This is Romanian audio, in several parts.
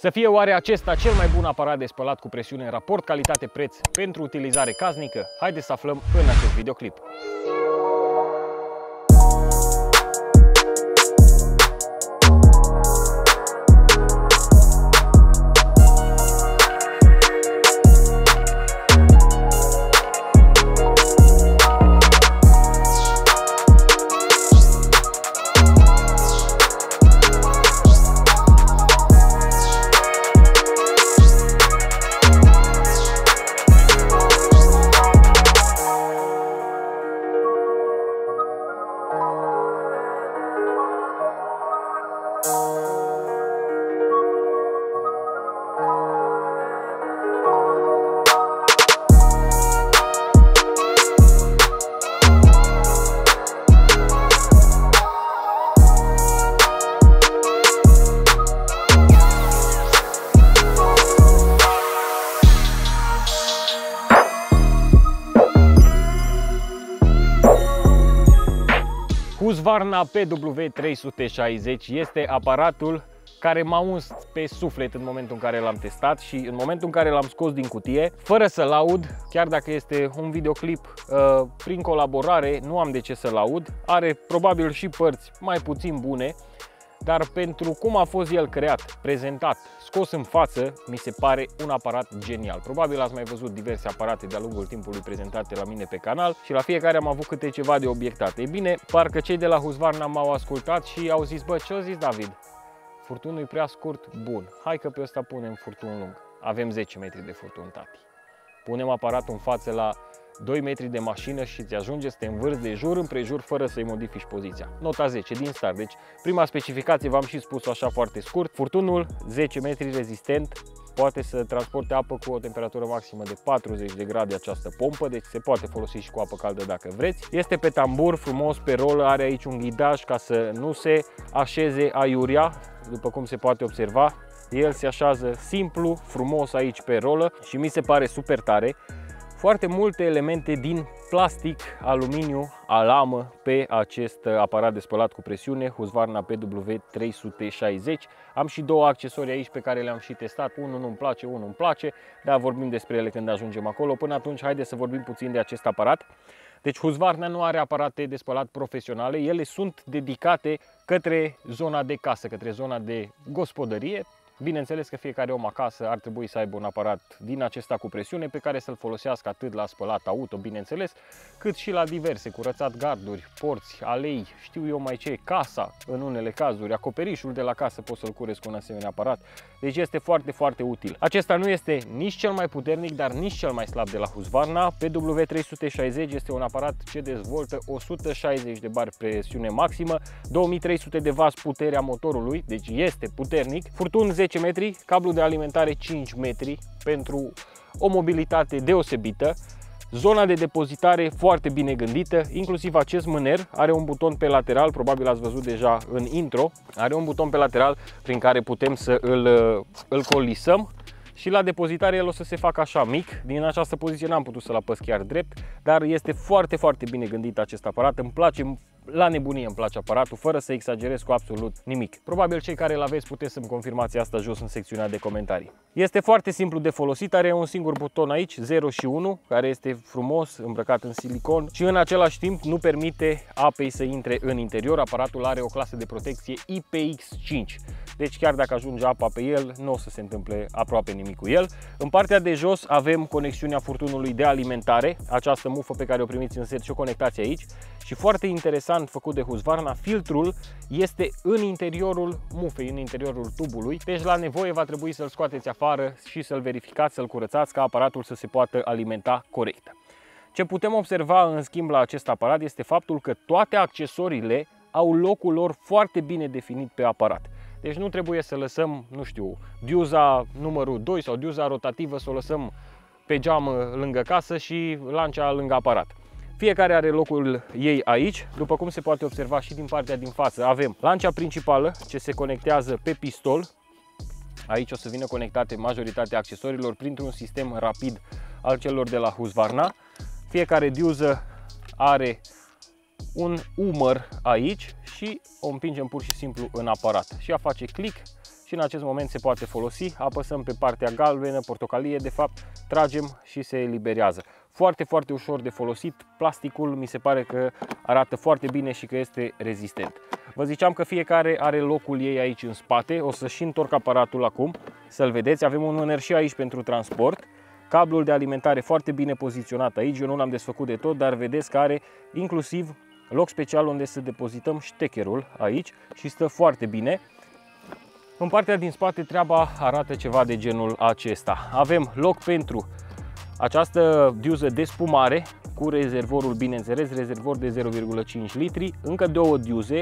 Să fie oare acesta cel mai bun aparat de spălat cu presiune în raport calitate-preț pentru utilizare casnică? Haideți să aflăm în acest videoclip. Husqvarna PW360 este aparatul care m-a uns pe suflet în momentul în care l-am testat și în momentul în care l-am scos din cutie, fără să laud, chiar dacă este un videoclip uh, prin colaborare, nu am de ce să laud, are probabil și părți mai puțin bune, dar pentru cum a fost el creat, prezentat, scos în față, mi se pare un aparat genial. Probabil ați mai văzut diverse aparate de-a lungul timpului prezentate la mine pe canal și la fiecare am avut câte ceva de obiectate. E bine, parcă cei de la Husqvarna m-au ascultat și au zis, bă, ce a zis David? Furtunul e prea scurt? Bun, hai că pe ăsta punem furtun lung. Avem 10 metri de furtun, tati. Punem aparatul în față la 2 metri de mașină și ți ajunge să te învârți de jur împrejur fără să-i modifici poziția. Nota 10 din start. Deci prima specificație v-am și spus așa foarte scurt. Furtunul 10 metri rezistent poate să transporte apă cu o temperatură maximă de 40 de grade această pompă, deci se poate folosi și cu apă caldă dacă vreți. Este pe tambur, frumos, pe rolă, are aici un ghidaj ca să nu se așeze aiuria, după cum se poate observa. El se așează simplu, frumos aici pe rolă și mi se pare super tare foarte multe elemente din plastic, aluminiu, alamă pe acest aparat de spălat cu presiune Husqvarna PW360. Am și două accesorii aici pe care le-am și testat. Unul nu-mi place, unul îmi place, dar vorbim despre ele când ajungem acolo. Până atunci, haideți să vorbim puțin de acest aparat. Deci Husqvarna nu are aparate de spălat profesionale, ele sunt dedicate către zona de casă, către zona de gospodărie, Bineînțeles că fiecare om acasă ar trebui să aibă un aparat din acesta cu presiune pe care să-l folosească atât la spălat auto, bineînțeles, cât și la diverse, curățat garduri, porți, alei, știu eu mai ce, casa în unele cazuri, acoperișul de la casă poți să-l cureți cu un asemenea aparat. Deci este foarte, foarte util. Acesta nu este nici cel mai puternic, dar nici cel mai slab de la Husqvarna. PW360 este un aparat ce dezvoltă 160 de bar presiune maximă, 2300 de vas puterea motorului, deci este puternic. Furtun 10 metri, cablu de alimentare 5 metri pentru o mobilitate deosebită. Zona de depozitare foarte bine gândită, inclusiv acest mâner are un buton pe lateral, probabil ați văzut deja în intro, are un buton pe lateral prin care putem să îl, îl colisăm și la depozitare el o să se facă așa mic. Din această poziție n-am putut să-l apăs chiar drept, dar este foarte, foarte bine gândit acest aparat. Îmi place la nebunie îmi place aparatul, fără să exagerez cu absolut nimic. Probabil cei care îl aveți puteți să-mi confirmați asta jos în secțiunea de comentarii. Este foarte simplu de folosit, are un singur buton aici, 0 și 1, care este frumos, îmbrăcat în silicon și în același timp nu permite apei să intre în interior. Aparatul are o clasă de protecție IPX5, deci chiar dacă ajunge apa pe el, nu o să se întâmple aproape nimic cu el. În partea de jos avem conexiunea furtunului de alimentare, această mufă pe care o primiți în set și o conectați aici și foarte interesant făcut de Husqvarna, filtrul este în interiorul mufei, în interiorul tubului, deci la nevoie va trebui să-l scoateți afară și să-l verificați, să-l curățați ca aparatul să se poată alimenta corect. Ce putem observa în schimb la acest aparat este faptul că toate accesoriile au locul lor foarte bine definit pe aparat. Deci nu trebuie să lăsăm, nu știu, diuza numărul 2 sau diuza rotativă să o lăsăm pe geam lângă casă și lancea lângă aparat. Fiecare are locul ei aici, după cum se poate observa și din partea din față. Avem lancea principală ce se conectează pe pistol. Aici o să vină conectate majoritatea accesorilor printr-un sistem rapid al celor de la Husqvarna. Fiecare diuză are un umăr aici și o împingem pur și simplu în aparat. Și a face click și în acest moment se poate folosi. Apăsăm pe partea galbenă, portocalie, de fapt, tragem și se eliberează. Foarte, foarte ușor de folosit. Plasticul mi se pare că arată foarte bine și că este rezistent. Vă ziceam că fiecare are locul ei aici în spate. O să și întorc aparatul acum să-l vedeți. Avem un mâner și aici pentru transport. Cablul de alimentare foarte bine poziționat aici. Eu nu l-am desfăcut de tot, dar vedeți că are inclusiv loc special unde să depozităm ștecherul aici și stă foarte bine. În partea din spate treaba arată ceva de genul acesta. Avem loc pentru această diuză de spumare cu rezervorul, bineînțeles, rezervor de 0,5 litri, încă două diuze,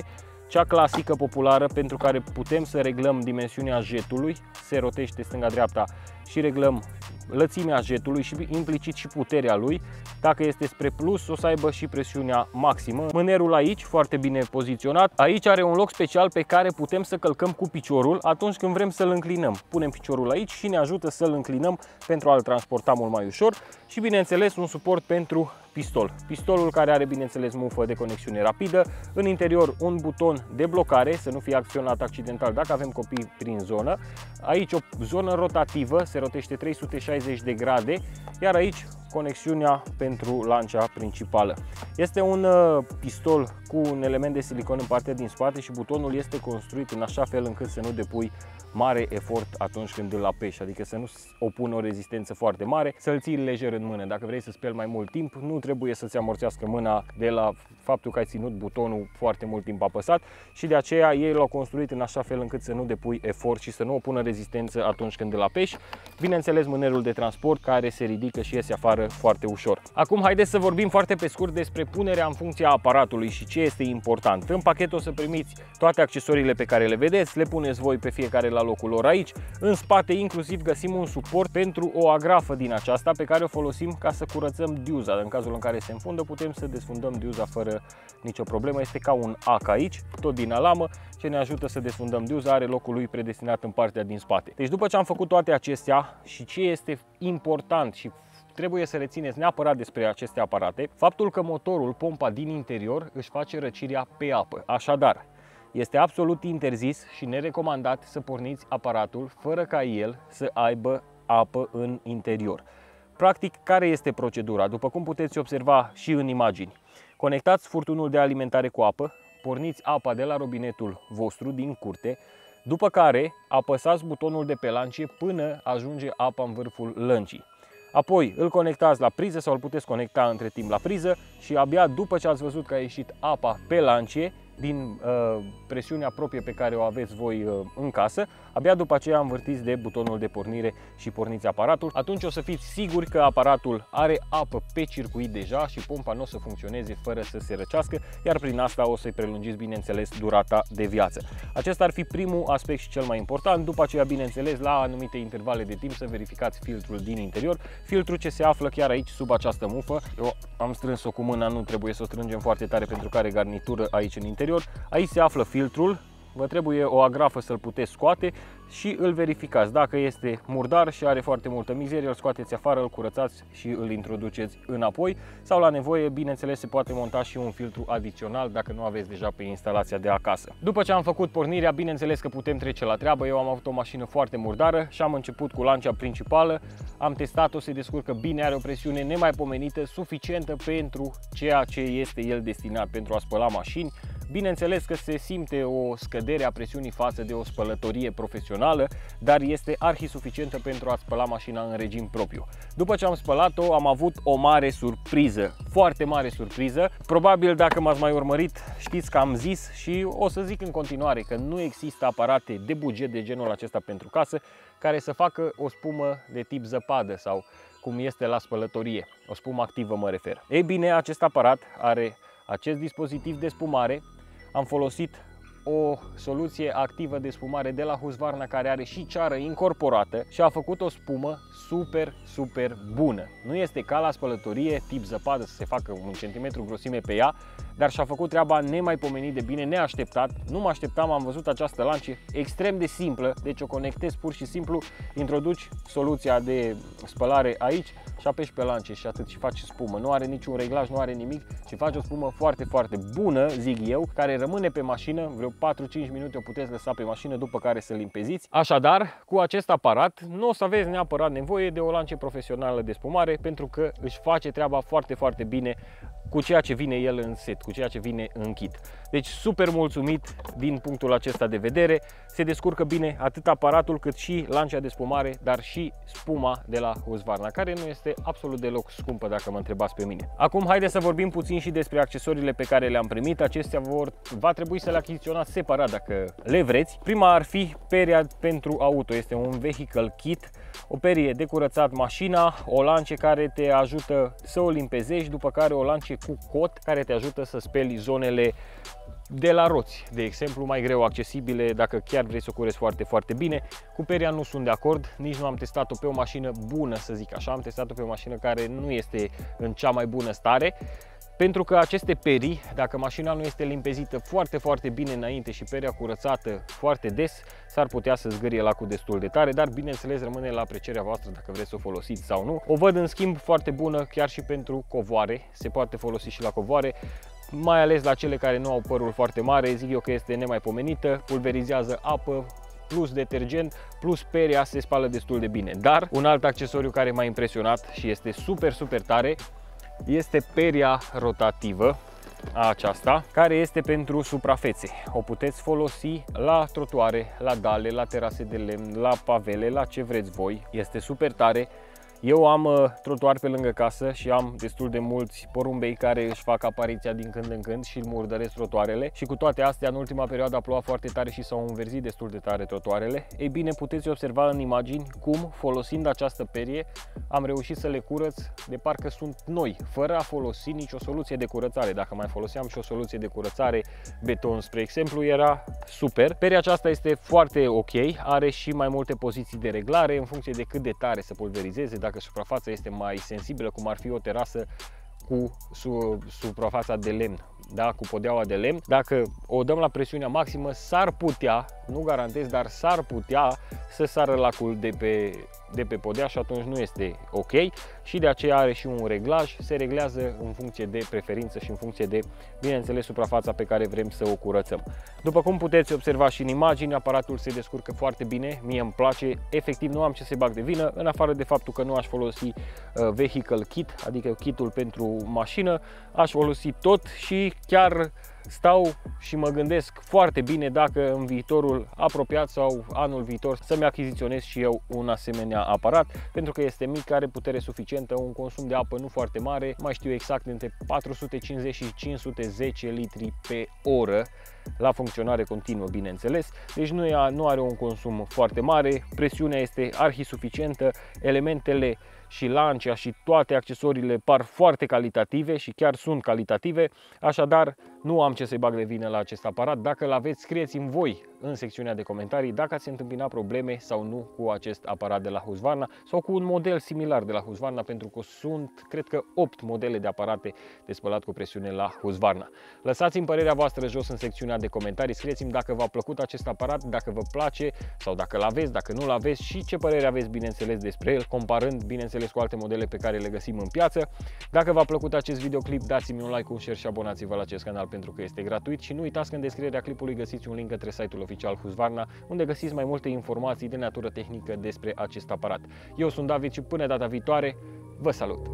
cea clasică populară pentru care putem să reglăm dimensiunea jetului, se rotește stânga-dreapta și reglăm lățimea jetului și implicit și puterea lui. Dacă este spre plus, o să aibă și presiunea maximă. Mânerul aici, foarte bine poziționat. Aici are un loc special pe care putem să călcăm cu piciorul atunci când vrem să-l înclinăm. Punem piciorul aici și ne ajută să-l înclinăm pentru a-l transporta mult mai ușor și bineînțeles un suport pentru pistol. Pistolul care are bineînțeles mufă de conexiune rapidă, în interior un buton de blocare, să nu fie acționat accidental dacă avem copii prin zonă. Aici o zonă rotativă, se rotește 360 de grade, iar aici conexiunea pentru lancia principală. Este un uh, pistol cu un element de silicon în partea din spate și butonul este construit în așa fel încât să nu depui mare efort atunci când îl apeși, adică să nu opună o rezistență foarte mare, să-l ții lejer în mână. Dacă vrei să speli mai mult timp, nu trebuie să-ți amorțească mâna de la faptul că ai ținut butonul foarte mult timp apăsat și de aceea ei l-au construit în așa fel încât să nu depui efort și să nu opună rezistență atunci când îl apeși. Bineînțeles, mânerul de transport care se ridică și iese afară foarte ușor. Acum haideți să vorbim foarte pe scurt despre punerea în funcție a aparatului și ce este important. În pachet o să primiți toate accesoriile pe care le vedeți, le puneți voi pe fiecare la locul lor aici. În spate inclusiv găsim un suport pentru o agrafă din aceasta pe care o folosim ca să curățăm diuza. În cazul în care se înfundă putem să desfundăm diuza fără nicio problemă. Este ca un ac aici, tot din alamă, ce ne ajută să desfundăm diuza, are locul lui predestinat în partea din spate. Deci după ce am făcut toate acestea și ce este important și trebuie să rețineți neapărat despre aceste aparate, faptul că motorul, pompa din interior, își face răcirea pe apă. Așadar, este absolut interzis și nerecomandat să porniți aparatul fără ca el să aibă apă în interior. Practic, care este procedura? După cum puteți observa și în imagini. Conectați furtunul de alimentare cu apă, porniți apa de la robinetul vostru din curte, după care apăsați butonul de pe lancie până ajunge apa în vârful lăncii. Apoi îl conectați la priză sau îl puteți conecta între timp la priză și abia după ce ați văzut că a ieșit apa pe lancie, din uh, presiunea proprie pe care o aveți voi uh, în casă, abia după aceea învârtiți de butonul de pornire și porniți aparatul. Atunci o să fiți siguri că aparatul are apă pe circuit deja și pompa nu o să funcționeze fără să se răcească, iar prin asta o să-i prelungiți, bineînțeles, durata de viață. Acesta ar fi primul aspect și cel mai important. După aceea, bineînțeles, la anumite intervale de timp să verificați filtrul din interior, filtrul ce se află chiar aici, sub această mufă. Eu am strâns-o cu mâna, nu trebuie să o strângem foarte tare pentru că are garnitură aici în interior interior. Aici se află filtrul, vă trebuie o agrafă să-l puteți scoate și îl verificați. Dacă este murdar și are foarte multă mizerie, îl scoateți afară, îl curățați și îl introduceți înapoi sau la nevoie, bineînțeles, se poate monta și un filtru adițional dacă nu aveți deja pe instalația de acasă. După ce am făcut pornirea, bineînțeles că putem trece la treabă. Eu am avut o mașină foarte murdară și am început cu lancia principală. Am testat-o, se descurcă bine, are o presiune nemaipomenită, suficientă pentru ceea ce este el destinat pentru a spăla mașini. Bineînțeles că se simte o scădere a presiunii față de o spălătorie profesională, dar este arhi suficientă pentru a spăla mașina în regim propriu. După ce am spălat-o, am avut o mare surpriză, foarte mare surpriză. Probabil dacă m-ați mai urmărit, știți că am zis și o să zic în continuare că nu există aparate de buget de genul acesta pentru casă care să facă o spumă de tip zăpadă sau cum este la spălătorie, o spumă activă mă refer. Ei bine, acest aparat are acest dispozitiv de spumare am folosit o soluție activă de spumare de la Husqvarna care are și ceară incorporată și a făcut o spumă super, super bună. Nu este ca la spălătorie tip zăpadă să se facă un centimetru grosime pe ea, dar și-a făcut treaba nemaipomenit de bine, neașteptat. Nu mă așteptam, am văzut această lance extrem de simplă, deci o conectezi pur și simplu, introduci soluția de spălare aici și apeși pe lance și atât și faci spumă. Nu are niciun reglaj, nu are nimic și faci o spumă foarte, foarte bună, zic eu, care rămâne pe mașină, vreo 4-5 minute o puteți lăsa pe mașină, după care să limpeziți. Așadar, cu acest aparat nu o să aveți neapărat nevoie de o lance profesională de spumare pentru că își face treaba foarte, foarte bine cu ceea ce vine el în set, cu ceea ce vine în kit. Deci super mulțumit din punctul acesta de vedere. Se descurcă bine atât aparatul cât și lancia de spumare, dar și spuma de la Husqvarna, care nu este absolut deloc scumpă dacă mă întrebați pe mine. Acum haideți să vorbim puțin și despre accesoriile pe care le-am primit. Acestea vor, va trebui să le achiziționați separat dacă le vreți. Prima ar fi peria pentru auto. Este un vehicle kit, o perie de curățat mașina, o lance care te ajută să o limpezești, după care o lance cu cot care te ajută să speli zonele de la roți, de exemplu, mai greu accesibile dacă chiar vrei să o curezi foarte, foarte bine. Cu peria nu sunt de acord, nici nu am testat-o pe o mașină bună, să zic așa, am testat-o pe o mașină care nu este în cea mai bună stare, pentru că aceste perii, dacă mașina nu este limpezită foarte, foarte bine înainte și peria curățată foarte des, s-ar putea să zgârie lacul destul de tare, dar bineînțeles rămâne la aprecierea voastră dacă vreți să o folosiți sau nu. O văd în schimb foarte bună chiar și pentru covoare, se poate folosi și la covoare mai ales la cele care nu au părul foarte mare, zic eu că este nemaipomenită, pulverizează apă, plus detergent, plus peria se spală destul de bine. Dar un alt accesoriu care m-a impresionat și este super, super tare este peria rotativă aceasta, care este pentru suprafețe. O puteți folosi la trotuare, la dale, la terase de lemn, la pavele, la ce vreți voi. Este super tare eu am uh, trotuar pe lângă casă și am destul de mulți porumbei care își fac apariția din când în când și murdăresc trotuarele și cu toate astea în ultima perioadă a plouat foarte tare și s-au înverzit destul de tare trotuarele. Ei bine, puteți observa în imagini cum, folosind această perie, am reușit să le curăț de parcă sunt noi, fără a folosi nicio soluție de curățare. Dacă mai foloseam și o soluție de curățare beton, spre exemplu, era super. Peria aceasta este foarte ok, are și mai multe poziții de reglare în funcție de cât de tare să pulverizeze, dacă suprafața este mai sensibilă, cum ar fi o terasă cu su, suprafața de lemn, da, cu podeaua de lemn. Dacă o dăm la presiunea maximă, s-ar putea, nu garantez, dar s-ar putea să sară lacul de pe de pe podea și atunci nu este ok. Și de aceea are și un reglaj, se reglează în funcție de preferință și în funcție de, bineînțeles, suprafața pe care vrem să o curățăm. După cum puteți observa și în imagini, aparatul se descurcă foarte bine, mie îmi place, efectiv nu am ce să bag de vină, în afară de faptul că nu aș folosi uh, vehicle kit, adică kitul pentru mașină, aș folosi tot și chiar stau și mă gândesc foarte bine dacă în viitorul apropiat sau anul viitor să-mi achiziționez și eu un asemenea aparat, pentru că este mic, are putere suficientă, un consum de apă nu foarte mare, mai știu exact între 450 și 510 litri pe oră la funcționare continuă, bineînțeles. Deci nu, e, nu are un consum foarte mare, presiunea este arhi suficientă, elementele și lancia și toate accesoriile par foarte calitative și chiar sunt calitative, așadar nu am ce să-i bag de vină la acest aparat. Dacă îl aveți, scrieți-mi voi în secțiunea de comentarii dacă ați întâmpinat probleme sau nu cu acest aparat de la Husqvarna sau cu un model similar de la Husqvarna, pentru că sunt, cred că, 8 modele de aparate de spălat cu presiune la Husqvarna. Lăsați-mi părerea voastră jos în secțiunea de comentarii, scrieți-mi dacă v-a plăcut acest aparat, dacă vă place sau dacă l aveți, dacă nu l aveți și ce părere aveți, bineînțeles, despre el, comparând, bineînțeles, cu alte modele pe care le găsim în piață. Dacă v-a plăcut acest videoclip, dați-mi un like, un share și abonați-vă la acest canal pentru că este gratuit și nu uitați că în descrierea clipului găsiți un link către site-ul oficial Husqvarna, unde găsiți mai multe informații de natură tehnică despre acest aparat. Eu sunt David și până data viitoare, vă salut!